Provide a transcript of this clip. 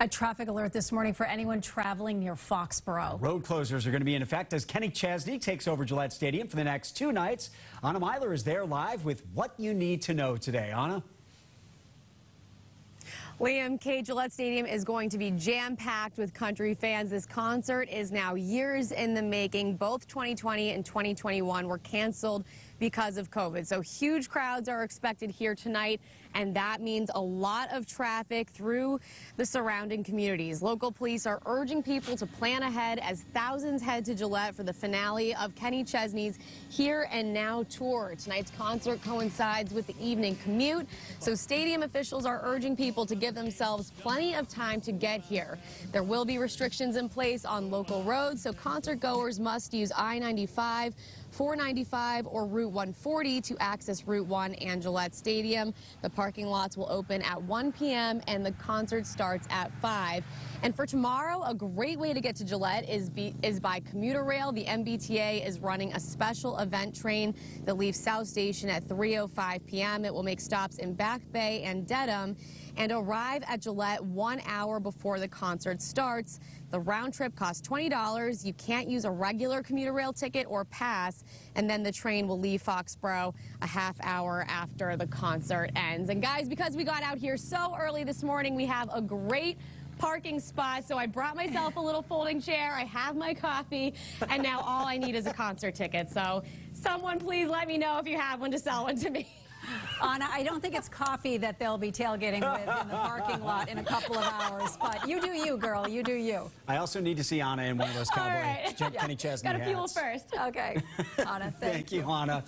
A traffic alert this morning for anyone traveling near Foxborough. Road closures are going to be in effect as Kenny Chesney takes over Gillette Stadium for the next two nights. Anna Meiler is there live with what you need to know today. Anna? Liam K. Gillette Stadium is going to be jam-packed with country fans. This concert is now years in the making. Both 2020 and 2021 were canceled because of COVID. So huge crowds are expected here tonight, and that means a lot of traffic through the surrounding communities. Local police are urging people to plan ahead as thousands head to Gillette for the finale of Kenny Chesney's Here and Now tour. Tonight's concert coincides with the evening commute, so stadium officials are urging people to give themselves plenty of time to get here. There will be restrictions in place on local roads, so concert goers must use I-95, 495, or Route Route 140 to access Route 1 and Gillette Stadium. The parking lots will open at 1 p.m. and the concert starts at 5. And for tomorrow, a great way to get to Gillette is, be, is by commuter rail. The MBTA is running a special event train that leaves South Station at 3.05 p.m. It will make stops in Back Bay and Dedham and arrive at Gillette one hour before the concert starts. The round trip costs $20. You can't use a regular commuter rail ticket or pass, and then the train will leave Foxborough a half hour after the concert ends. And guys, because we got out here so early this morning, we have a great parking spot. So I brought myself a little folding chair. I have my coffee, and now all I need is a concert ticket. So someone please let me know if you have one to sell one to me. Anna, I don't think it's coffee that they'll be tailgating with in the parking lot in a couple of hours, but you do you, girl. You do you. I also need to see Anna in one of those cowboy right. Kenny Chesney Got to fuel first. Okay. Anna, thank, Thank you, Anna.